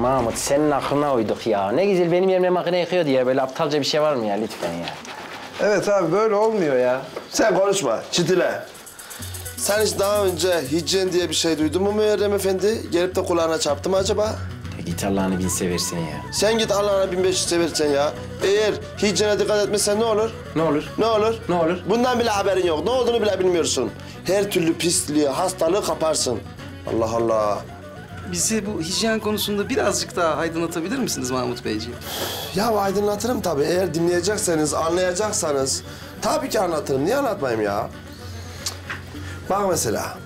Mahmut senin aklına uyduk ya. Ne güzel benim yerime makine yıkıyordu ya. Böyle aptalca bir şey var mı ya lütfen ya. Evet abi böyle olmuyor ya. Sen konuşma, çitile. Sen hiç daha önce hijyen diye bir şey duydun mu Muharrem Efendi? Gelip de kulağına çarptı mı acaba? Ya Git Allah'ını bin seversen ya. Sen git Allah'ına 1500 seversen ya. Eğer hijyene dikkat etmezsen ne olur? Ne olur? Ne olur? Ne olur? Bundan bile haberin yok. Ne olduğunu bile bilmiyorsun. Her türlü pisliği, hastalığı kaparsın. Allah Allah. Bizi bu hijyen konusunda birazcık daha aydınlatabilir misiniz Mahmut Beyciğim? Ya aydınlatırım tabii. Eğer dinleyecekseniz, anlayacaksanız tabii ki anlatırım. Niye anlatmayayım ya? Bak mesela.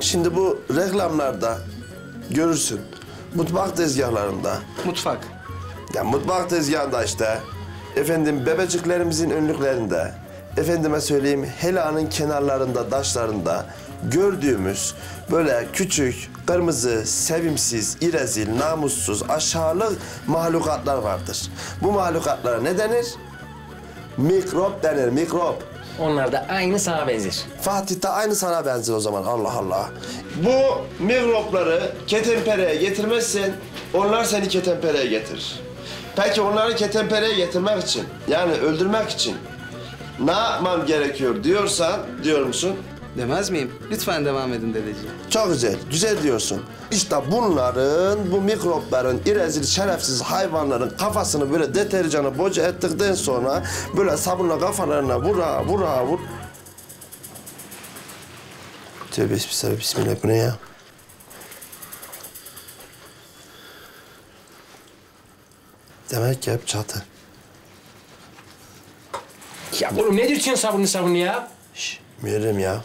Şimdi bu reklamlarda görürsün. Mutfak tezgahlarında. Mutfak. Ya mutfak tezgahında işte. Efendim bebeciklerimizin önlüklerinde. Efendime söyleyeyim helanın kenarlarında, taşlarında gördüğümüz böyle küçük, kırmızı, sevimsiz, irezil, namussuz, aşağılık mahlukatlar vardır. Bu mahlukatlara ne denir? Mikrop denir, mikrop. Onlar da aynı sana benzer. Fatih de aynı sana benzer o zaman. Allah Allah. Bu mikropları ketenpereye getirmezsen onlar seni ketenpereye getirir. Peki onları ketenpereye getirmek için yani öldürmek için ne yapmam gerekiyor diyorsan diyor musun? Demez miyim? Lütfen devam edin dedeciğim. Çok güzel, güzel diyorsun. İşte bunların, bu mikropların, irezil, şerefsiz hayvanların kafasını böyle deterjanı boca ettikten sonra böyle sabunla kafalarına vura vura vur. Tövbe bismillah, bismillah bu ne ya? Demek ki hep çatı. Ya oğlum ne diyorsun sabunlu sabunlu ya? Şş, Müerrem ya.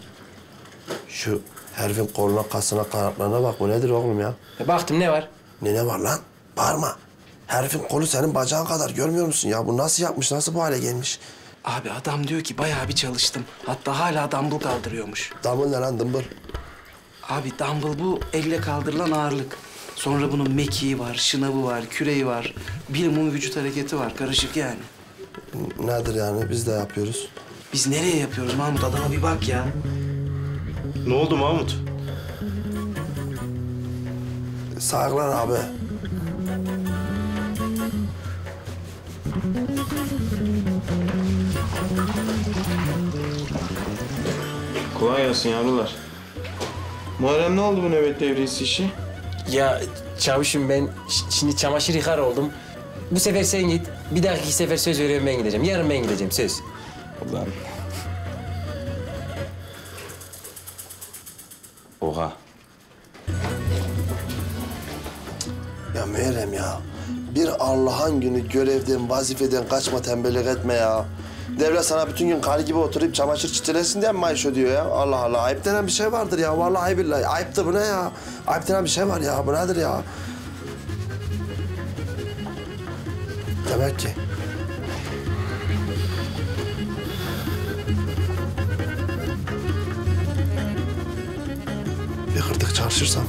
Şu herifin koluna, kasına, kanatlarına bak. Bu nedir oğlum ya? E, baktım ne var? Ne ne var lan? Bağırma. Herifin kolu senin bacağın kadar görmüyor musun ya? Bu nasıl yapmış, nasıl bu hale gelmiş? Abi adam diyor ki bayağı bir çalıştım. Hatta hala dumbbell kaldırıyormuş. Damıl ne lan dımbıl? Abi dumbbell bu elle kaldırılan ağırlık. Sonra bunun mekiği var, şınavı var, küreği var. Minimum vücut hareketi var. Karışık yani. Nedir yani? Biz de yapıyoruz. Biz nereye yapıyoruz Mahmut? Adama bir bak ya. Ne oldu Mahmut? Saygılar abi. Kolay gelsin yavrular. Muharrem ne oldu bu nöbet devriyesi işi? Ya çavuşum ben şimdi çamaşır yıkar oldum. Bu sefer sen git. Bir dahaki sefer söz veriyorum ben gideceğim. Yarın ben gideceğim söz. Allah'ım. Oha. Ya Meryem ya. Bir Allah'ın günü görevden, vazifeden kaçma tembellik etme ya. Devlet sana bütün gün karı gibi oturup çamaşır çitilesin diye mi maaş ödüyor ya? Allah Allah. Ayıp denen bir şey vardır ya. Vallahi billahi. Ayıptır bu ne ya? Ayıp denen bir şey var ya. Bu nedir ya? Demek ki. Çalışırsam